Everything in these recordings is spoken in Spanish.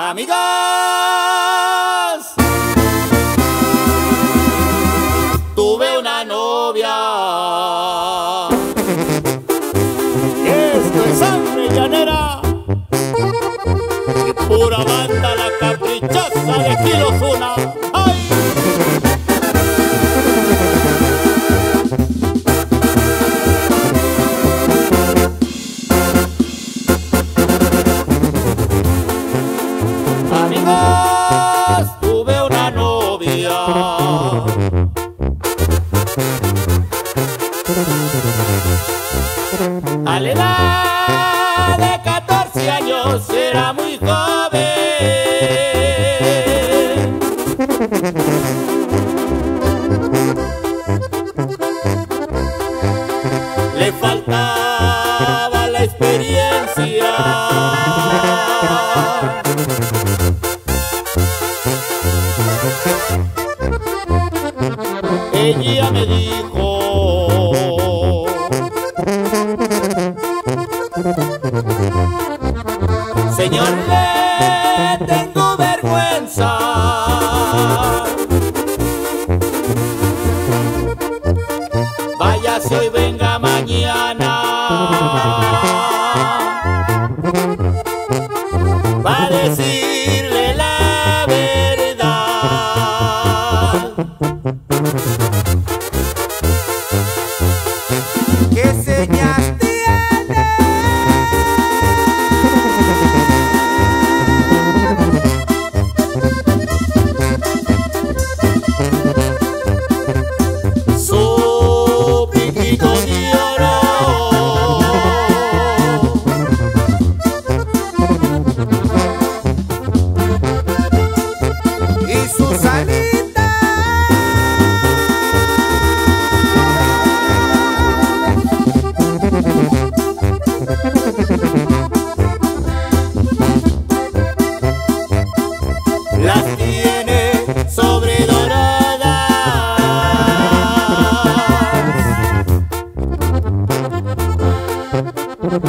Amigas, tuve una novia. esto es sangre llanera. Y pura banda la caprichosa de Kilosuna. ¡Ay! A la edad de 14 años era muy joven. Le faltaba Ella me dijo. Señor, le tengo vergüenza. Vaya si hoy venga mañana ¿Qué señas Aquí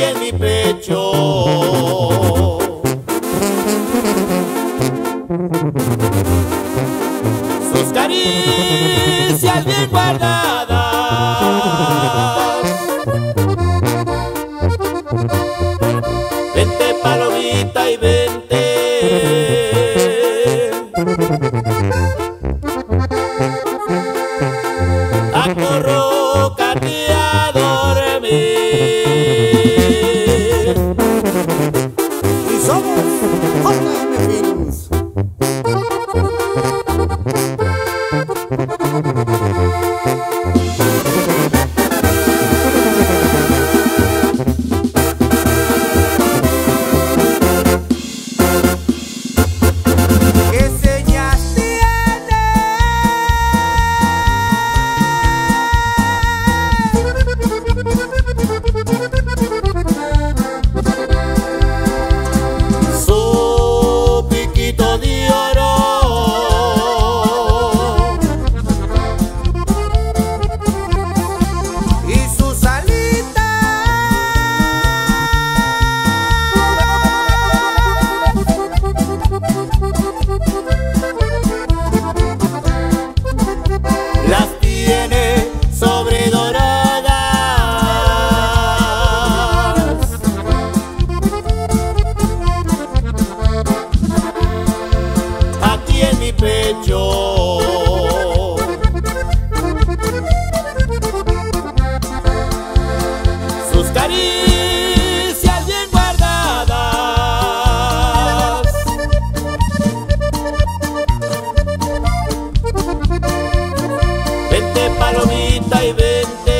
en mi pecho. Sus caricias bien guardadas. Hoş geldin efendim. Sus caricias bien guardadas. Vente palomita y vente.